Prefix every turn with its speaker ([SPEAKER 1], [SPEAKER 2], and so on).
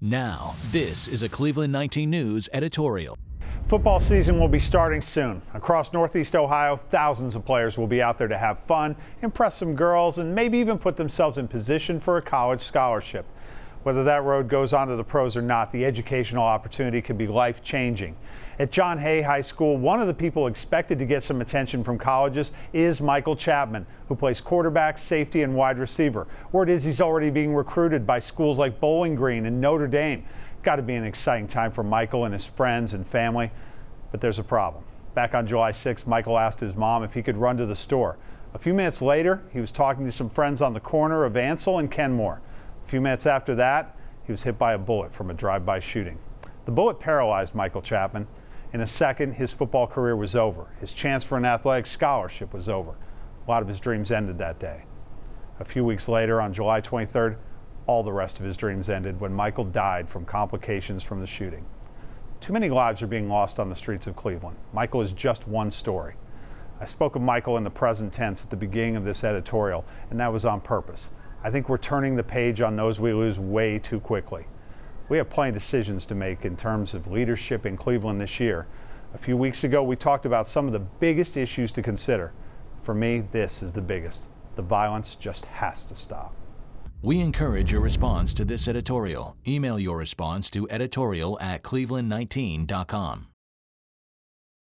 [SPEAKER 1] Now, this is a Cleveland 19 News editorial.
[SPEAKER 2] Football season will be starting soon. Across Northeast Ohio, thousands of players will be out there to have fun, impress some girls, and maybe even put themselves in position for a college scholarship. Whether that road goes on to the pros or not, the educational opportunity could be life changing. At John Hay High School, one of the people expected to get some attention from colleges is Michael Chapman, who plays quarterback, safety, and wide receiver. Word is he's already being recruited by schools like Bowling Green and Notre Dame. Got to be an exciting time for Michael and his friends and family. But there's a problem. Back on July 6th, Michael asked his mom if he could run to the store. A few minutes later, he was talking to some friends on the corner of Ansel and Kenmore. A few minutes after that, he was hit by a bullet from a drive-by shooting. The bullet paralyzed Michael Chapman. In a second, his football career was over. His chance for an athletic scholarship was over. A lot of his dreams ended that day. A few weeks later, on July 23rd, all the rest of his dreams ended when Michael died from complications from the shooting. Too many lives are being lost on the streets of Cleveland. Michael is just one story. I spoke of Michael in the present tense at the beginning of this editorial, and that was on purpose. I think we're turning the page on those we lose way too quickly. We have plenty of decisions to make in terms of leadership in Cleveland this year. A few weeks ago, we talked about some of the biggest issues to consider. For me, this is the biggest. The violence just has to stop.
[SPEAKER 1] We encourage your response to this editorial. Email your response to editorial at cleveland19.com.